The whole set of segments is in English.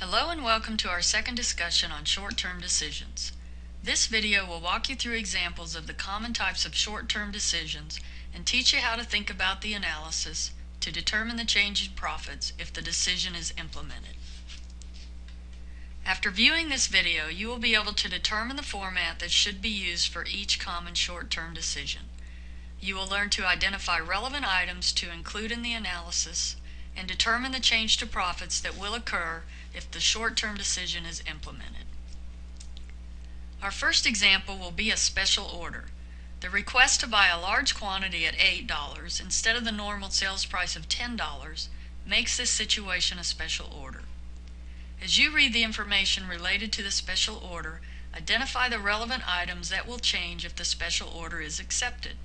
Hello and welcome to our second discussion on short-term decisions. This video will walk you through examples of the common types of short-term decisions and teach you how to think about the analysis to determine the change in profits if the decision is implemented. After viewing this video, you will be able to determine the format that should be used for each common short-term decision. You will learn to identify relevant items to include in the analysis and determine the change to profits that will occur if the short-term decision is implemented. Our first example will be a special order. The request to buy a large quantity at $8 instead of the normal sales price of $10 makes this situation a special order. As you read the information related to the special order, identify the relevant items that will change if the special order is accepted.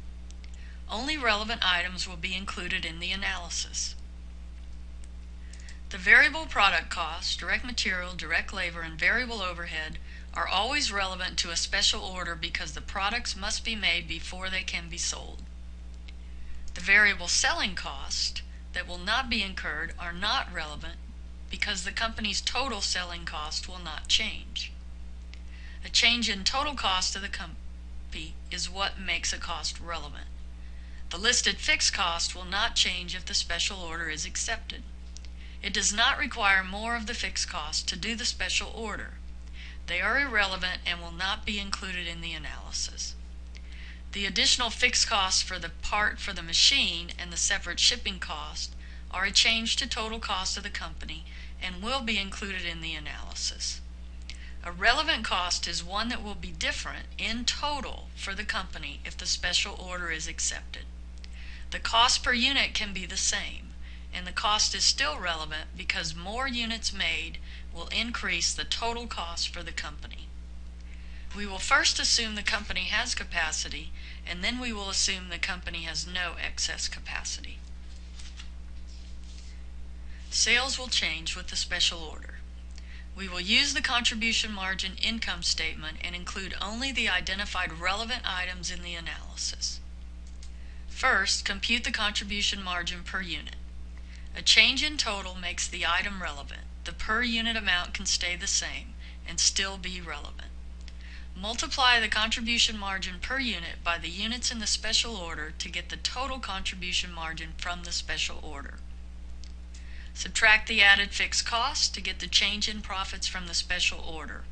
Only relevant items will be included in the analysis. The variable product costs, direct material, direct labor, and variable overhead are always relevant to a special order because the products must be made before they can be sold. The variable selling costs that will not be incurred are not relevant because the company's total selling cost will not change. A change in total cost of the company is what makes a cost relevant. The listed fixed cost will not change if the special order is accepted. It does not require more of the fixed cost to do the special order. They are irrelevant and will not be included in the analysis. The additional fixed costs for the part for the machine and the separate shipping cost are a change to total cost of the company and will be included in the analysis. A relevant cost is one that will be different in total for the company if the special order is accepted. The cost per unit can be the same and the cost is still relevant because more units made will increase the total cost for the company. We will first assume the company has capacity and then we will assume the company has no excess capacity. Sales will change with the special order. We will use the contribution margin income statement and include only the identified relevant items in the analysis. First, compute the contribution margin per unit. A change in total makes the item relevant. The per unit amount can stay the same and still be relevant. Multiply the contribution margin per unit by the units in the special order to get the total contribution margin from the special order. Subtract the added fixed cost to get the change in profits from the special order.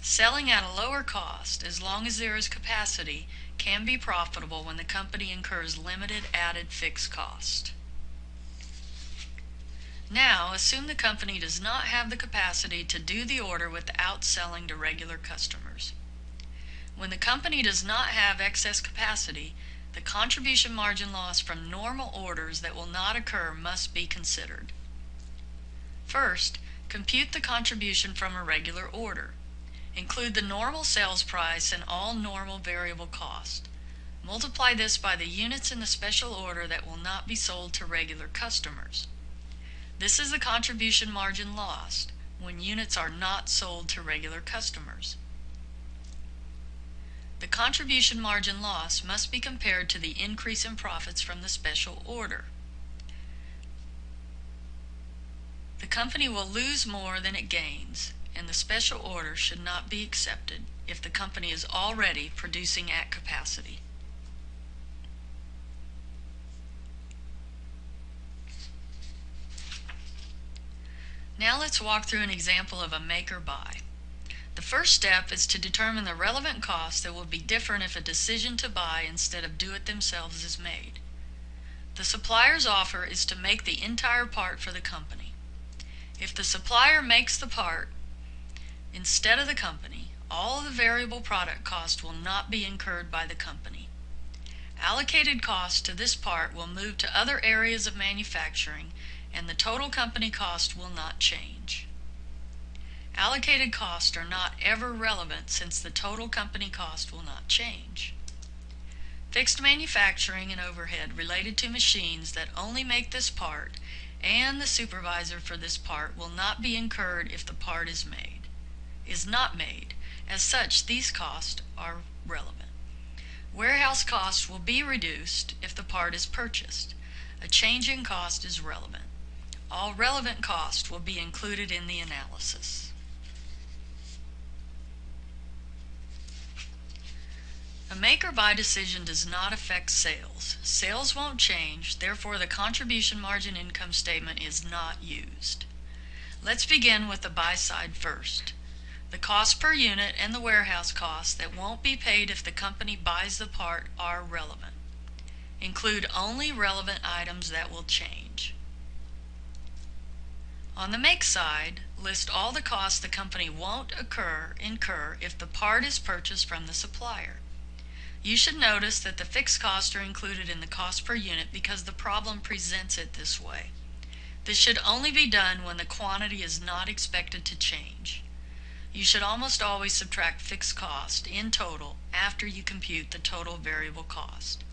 Selling at a lower cost, as long as there is capacity, can be profitable when the company incurs limited added fixed cost. Now, assume the company does not have the capacity to do the order without selling to regular customers. When the company does not have excess capacity, the contribution margin loss from normal orders that will not occur must be considered. First, compute the contribution from a regular order. Include the normal sales price and all normal variable cost. Multiply this by the units in the special order that will not be sold to regular customers. This is the contribution margin lost when units are not sold to regular customers. The contribution margin loss must be compared to the increase in profits from the special order. The company will lose more than it gains, and the special order should not be accepted if the company is already producing at capacity. Now let's walk through an example of a make or buy. The first step is to determine the relevant cost that will be different if a decision to buy instead of do it themselves is made. The supplier's offer is to make the entire part for the company. If the supplier makes the part instead of the company, all of the variable product cost will not be incurred by the company. Allocated costs to this part will move to other areas of manufacturing and the total company cost will not change. Allocated costs are not ever relevant since the total company cost will not change. Fixed manufacturing and overhead related to machines that only make this part and the supervisor for this part will not be incurred if the part is made, is not made. As such, these costs are relevant. Warehouse costs will be reduced if the part is purchased. A change in cost is relevant. All relevant costs will be included in the analysis. A make or buy decision does not affect sales. Sales won't change, therefore the contribution margin income statement is not used. Let's begin with the buy side first. The cost per unit and the warehouse costs that won't be paid if the company buys the part are relevant. Include only relevant items that will change. On the make side, list all the costs the company won't incur if the part is purchased from the supplier. You should notice that the fixed costs are included in the cost per unit because the problem presents it this way. This should only be done when the quantity is not expected to change. You should almost always subtract fixed cost in total after you compute the total variable cost.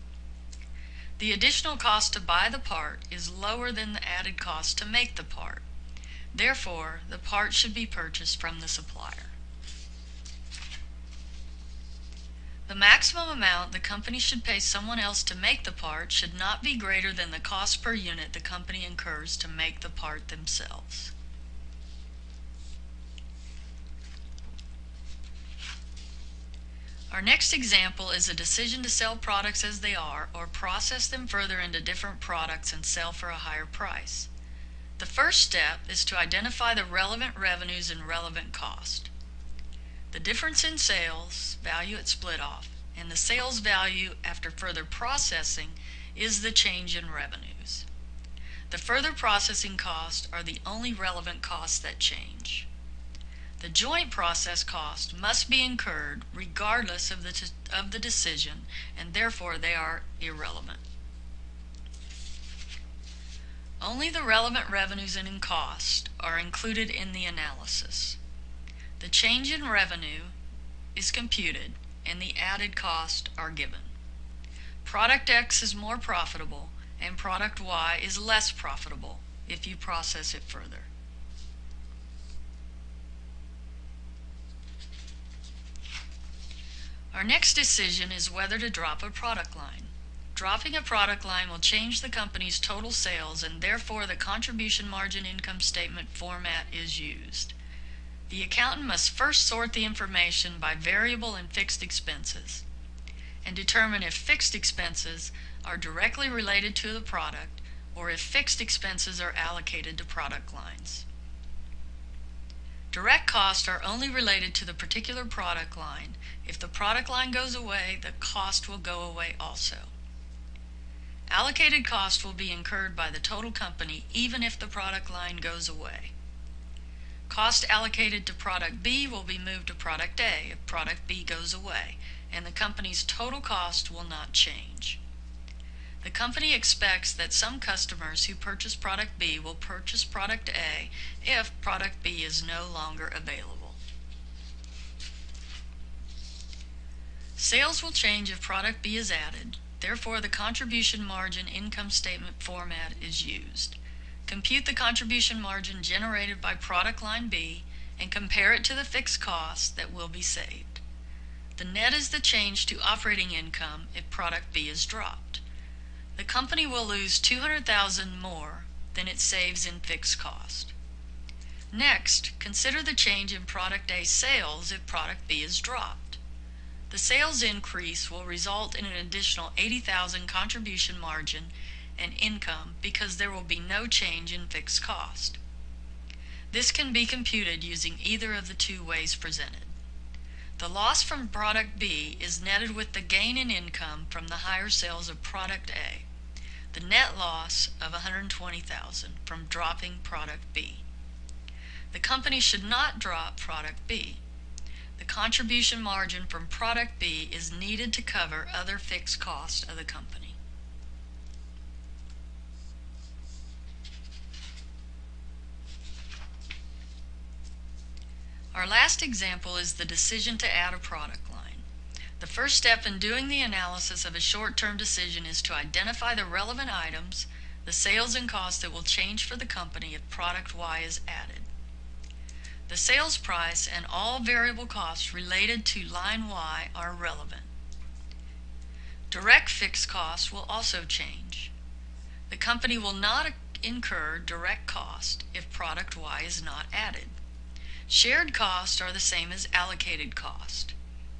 The additional cost to buy the part is lower than the added cost to make the part. Therefore, the part should be purchased from the supplier. The maximum amount the company should pay someone else to make the part should not be greater than the cost per unit the company incurs to make the part themselves. Our next example is a decision to sell products as they are or process them further into different products and sell for a higher price. The first step is to identify the relevant revenues and relevant cost. The difference in sales, value at split off, and the sales value after further processing is the change in revenues. The further processing costs are the only relevant costs that change. The joint process cost must be incurred regardless of the, of the decision and therefore they are irrelevant. Only the relevant revenues and cost are included in the analysis. The change in revenue is computed and the added cost are given. Product X is more profitable and product Y is less profitable if you process it further. Our next decision is whether to drop a product line. Dropping a product line will change the company's total sales and therefore the contribution margin income statement format is used. The accountant must first sort the information by variable and fixed expenses and determine if fixed expenses are directly related to the product or if fixed expenses are allocated to product lines. Direct costs are only related to the particular product line. If the product line goes away, the cost will go away also. Allocated cost will be incurred by the total company even if the product line goes away. Cost allocated to product B will be moved to product A if product B goes away, and the company's total cost will not change. The company expects that some customers who purchase product B will purchase product A if product B is no longer available. Sales will change if product B is added, therefore the contribution margin income statement format is used. Compute the contribution margin generated by product line B and compare it to the fixed costs that will be saved. The net is the change to operating income if product B is dropped. The company will lose 200,000 more than it saves in fixed cost. Next, consider the change in product A sales if product B is dropped. The sales increase will result in an additional 80,000 contribution margin and income because there will be no change in fixed cost. This can be computed using either of the two ways presented. The loss from product B is netted with the gain in income from the higher sales of product A. The net loss of 120,000 from dropping product B. The company should not drop product B. The contribution margin from product B is needed to cover other fixed costs of the company. Our last example is the decision to add a product line. The first step in doing the analysis of a short-term decision is to identify the relevant items, the sales and costs that will change for the company if product Y is added. The sales price and all variable costs related to line Y are relevant. Direct fixed costs will also change. The company will not incur direct cost if product Y is not added. Shared costs are the same as allocated cost.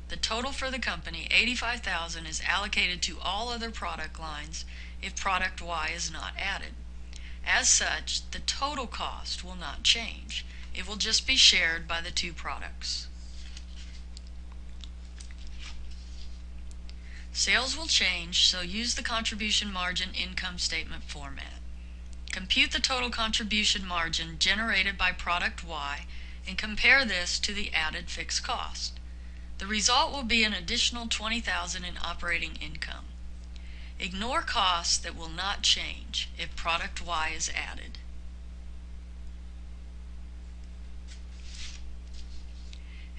The total for the company, 85,000, is allocated to all other product lines if product Y is not added. As such, the total cost will not change. It will just be shared by the two products. Sales will change, so use the contribution margin income statement format. Compute the total contribution margin generated by product Y and compare this to the added fixed cost. The result will be an additional 20,000 in operating income. Ignore costs that will not change if product Y is added.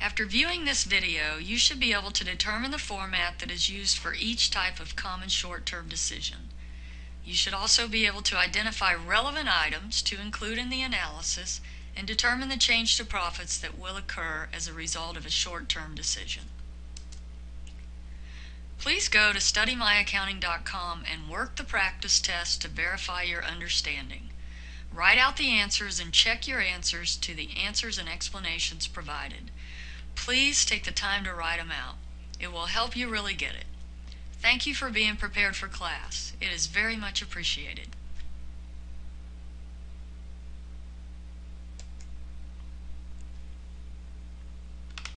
After viewing this video, you should be able to determine the format that is used for each type of common short-term decision. You should also be able to identify relevant items to include in the analysis and determine the change to profits that will occur as a result of a short-term decision. Please go to studymyaccounting.com and work the practice test to verify your understanding. Write out the answers and check your answers to the answers and explanations provided. Please take the time to write them out. It will help you really get it. Thank you for being prepared for class. It is very much appreciated.